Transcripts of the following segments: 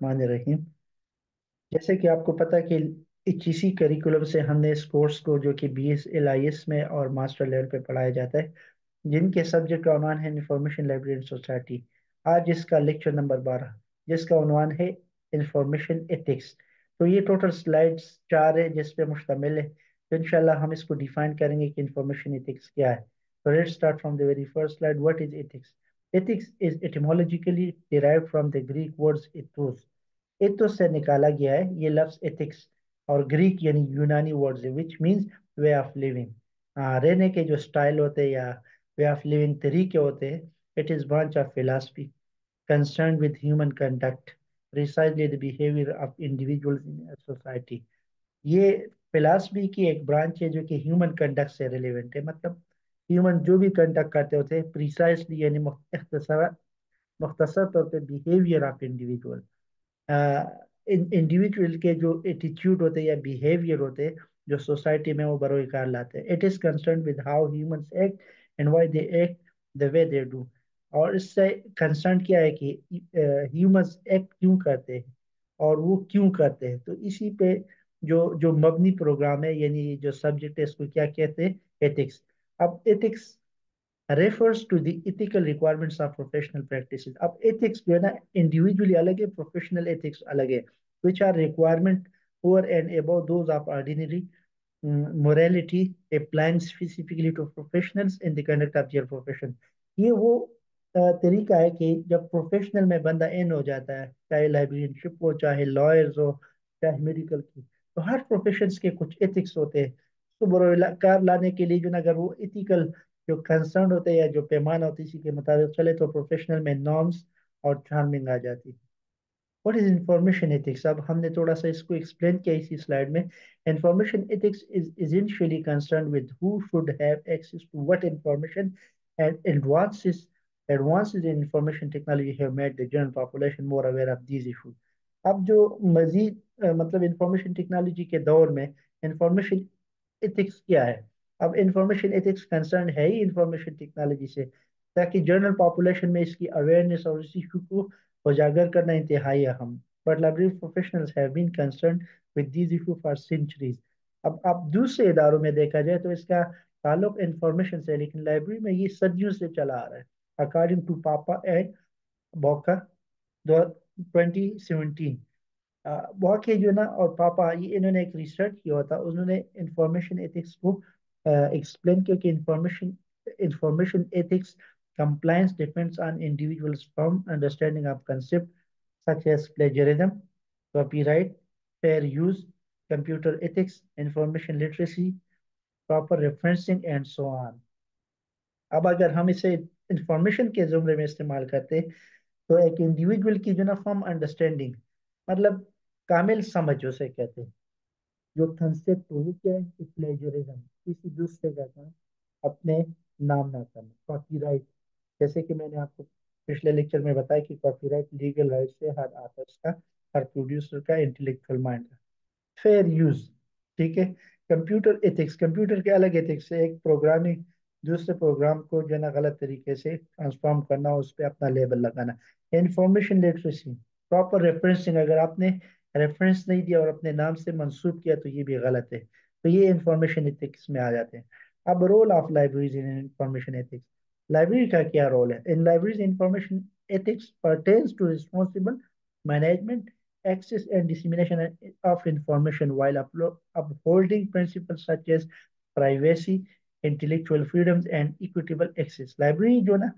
मान रहीम जैसे कि आपको पता है कि इसी करिकुलम से हमने इस कोर्स को जो कि B S L I S में और मास्टर लेवल पे पढ़ाया जाता है, जिनके सब्जेक्ट का उन्वान है इंफॉर्मेशन लाइब्रेरी सोसाइटी आज इसका लेक्चर नंबर बारह, जिसका उन्वान है इंफॉर्मेशन एथिक्स तो ये टोटल स्लाइड्स चार है, जिस पे मुश्तमिल है। तो इंशाल्लाह हम इसको डिफाइन करेंगे कि इंफॉर्मेशन एथिक्स क्या है। तो let's start from the very first slide what is ethics ethics is etymologically derived from the Greek words ethos. Ethos से निकाला गया है, ये लफ्ज एथिक्स और ग्रीक यानी यूनानी वर्ड्स है which means way of living रहने के जो स्टाइल होते हैं या वे ऑफ़ लिविंग तरीके होते हैं it is branch of philosophy concerned with human conduct, precisely the behavior of individuals in a ये फिलासफी की एक ब्रांच है जो कि ह्यूमन कंडक्ट से रिलेवेंट है मतलब ह्यूमन जो भी कंडक्ट करते होते हैं प्रिसाइसली यानी मुख्तसर तौर पर बिहेवियर ऑफ़ इंडिविजुअल इंडिविजुअल के जो एटीट्यूड होते हैं या बिहेवियर होते हैं, जो सोसाइटी में वो बरोकार लाते हैं. It is concern with how humans act and why they act the way they do और इससे कंसर्न क्या है कि ह्यूमंस एक्ट क्यों करते हैं और वो क्यों करते हैं? तो इसी पे जो जो मबनी प्रोग्राम है, यानी जो सब्जेक्ट है, इसको क्या कहते हैं? एथिक्स अब ethics refers to the ethical requirements of professional practices अब एथिक्स जो है ना इंडिविजुअली अलग है प्रोफेशनल एथिक्स अलग है which are requirement over and अब ordinary morality applying specifically to professionals in the of your profession ये वो तरीका है कि जब प्रोफेशनल में बंदा एन हो जाता है, चाहे लाइब्रेरियनशिप हो, चाहे लॉयर्स हो, चाहे मेडिकल की तो हर प्रोफेशन के कुछ एथिक्स होते हैं। तो बरोकार लाने के लिए जो ना अगर वो इथिकल जो कंसर्न होते हैं या जो पैमाना होते इसी के मुताबिक चले तो प्रोफेशनल में नॉर्म्स और चार्मिंग आ जाती। व्हाट इज़ इंफॉर्मेशन एथिक्स अब हमने थोड़ा सा इसको एक्सप्लेन किया इसी स्लाइड में। Information ethics is essentially concern with who should have access to what information and advances advances in information technology have made the general population more aware of these issues. अब जो मजीद मतलब information technology के दौर में information ethics क्या है अब information ethics concern है ही इंफॉर्मेशन टेक्नोलॉजी से, ताकि जनरल पॉपुलेशन में इसकी अवेयरनेस और इस इशू को उजागर करना इंतहाई अहम बट लाइब्रेरी प्रोफेशनल्स हैव अब आप दूसरे इदारों में देखा जाए तो इसका ताल्लुक इंफॉर्मेशन से लेकिन लाइब्रेरी में ये सदियों से चला आ रहा है। According to Papa and Boka 2017 के जो ना, और पापा, ये इन्होंने एक रिसर्च किया था, उन्होंने इंफॉर्मेशन एथिक्स को एक्सप्लेन क्योंकि information information ethics compliance depends on individuals from understanding of concept such as plagiarism copyright fair use computer ethics information literacy proper referencing and so on अब अगर हम इसे इंफॉर्मेशन के जुमरे में इस्तेमाल करते तो एक इंडिविजुअल की जो ना फ्रॉम अंडरस्टैंडिंग मतलब कामिल समझ उसे कहते हैं। जो कंसेप्ट हो क्या है? प्लेजरिज्म किसी दूसरे का काम अपने नाम ना करना। कॉपीराइट जैसे कि मैंने आपको पिछले लेक्चर में बताया कि कॉपीराइट लीगल राइट से हर आर्टिस्ट का, हर प्रोड्यूसर का इंटेलेक्चुअल माइंड का। फेयर यूज़ ठीक है? कंप्यूटर एथिक्स कंप्यूटर के अलग एथिक्स है एक प्रोग्रामिंग दूसरे प्रोग्राम को जो है गलत तरीके से ट्रांसफॉर्म करना, उस पर अपना लेबल लगाना। इंफॉर्मेशन लिटरेसी प्रॉपर रेफरेंसिंग अगर आपने रेफरेंस नहीं दिया और अपने नाम से मंसूब किया तो ये भी गलत है। तो ये इंफॉर्मेशन एथिक्स में आ जाते हैं। अब role of libraries in information ethics library का क्या रोल है? In libraries information ethics pertains to responsible management, access and dissemination of information while upholding principles such as privacy intellectual freedoms and equitable access library जो ना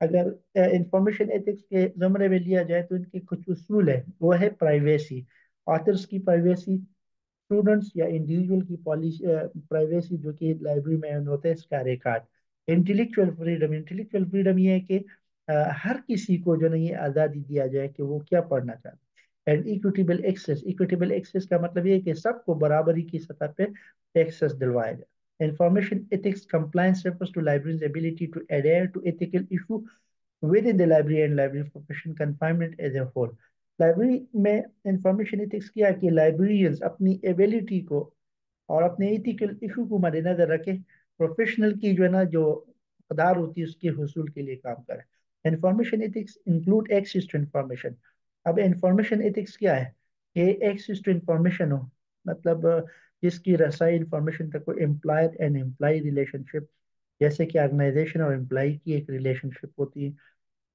अगर information ethics के जमरे में लिया जाए तो इनके कुछ उसूल है। वो है प्राइवेसी ऑथर्स की प्राइवेसी स्टूडेंट्स या इंडिविजुअल की पॉलिसी प्राइवेसी जो कि लाइब्रेरी में होते हैं, इसका record intellectual freedom intellectual freedom ये है कि हर किसी को जो ना ये आज़ादी दिया जाए कि वो क्या पढ़ना चाहते and equitable access equitable access का मतलब ये है कि सबको बराबरी की सतह पे एक्सेस दिलवाया जाए। Information ethics, compliance refers to library's ability to adhere to ethical issue within the library and library profession confinement as a whole. Library में इंफॉर्मेशन एथिक्स किया कि लाइब्रेरियंस अपनी एबिलिटी को और अपने एथिकल इशू को मद्देनजर रखे। प्रोफेशनल की जो है ना, जो कदार होती है, उसके हसूल के लिए काम करें। Information ethics include access to information अब इंफॉर्मेशन एथिक्स क्या है? कि एक्सेस टू इंफॉर्मेशन हो। मतलब जिसकी रसाई इंफॉर्मेशन तक को एम्प्लॉयर एंड एम्प्लॉय रिलेशनशिप जैसे कि ऑर्गेनाइजेशन और एम्प्लॉय की एक रिलेशनशिप होती है।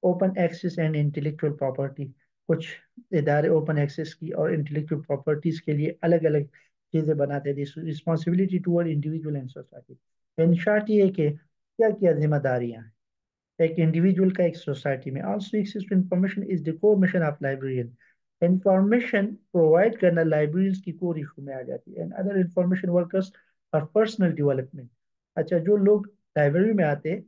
Open access and intellectual property कुछ इदारे ओपन एक्सेस की और इंटेलेक्चुअल प्रॉपर्टीज़ के लिए अलग अलग चीज़ें बनाते हैं। Responsibility toward individual and society in short ये कि क्या क्या जिम्मेदारियाँ एक इंडिविजुअल का एक सोसाइटी में। Also access to information is the core mission of librarian information provide करना लाइब्रेरियंस की कोर इशू में आ जाती है। And other information workers for personal development अच्छा जो लोग लाइब्रेरी में आते हैं,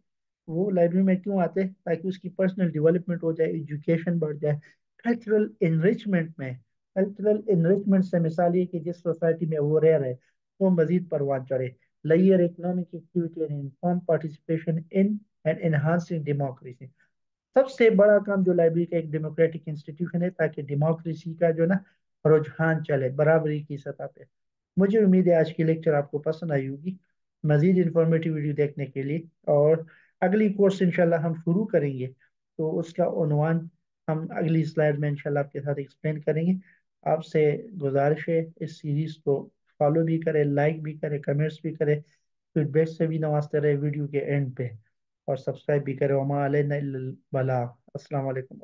वो लाइब्रेरी में क्यों आते हैं? ताकि उसकी पर्सनल डेवलपमेंट हो जाए एजुकेशन बढ़ जाए। कल्चरल इनरिचमेंट में कल्चरल इनरिचमेंट से मिसाल ये कि जिस सोसाइटी में वो रह रहे वो मजीद परवान चढ़े। Layer economic activity and informed participation in and enhancing democracy सबसे बड़ा काम जो लाइब्रेरी का एक डेमोक्रेटिक इंस्टीट्यूशन है, ताकि डेमोक्रेसी का जो ना, रुझान चले, बराबरी की सतह पे। मुझे उम्मीद है आज की लेक्चर आपको पसंद आई होगी। मजीद इंफॉर्मेटिव वीडियो देखने के लिए। और अगली कोर्स इंशाल्लाह हम शुरू करेंगे। तो उसका उनवान हम अगली स्लाइड में इंशाल्लाह आपके साथ एक्सप्लेन करेंगे। आपसे गुजारिश है, इस सीरीज़ को फॉलो भी करें लाइक भी करें कमेंट्स भी करें फीडबैक से भी नवाजते रहे वीडियो के एंड पे। और सब्सक्राइब भी करें। वमा अलैना वालेकुम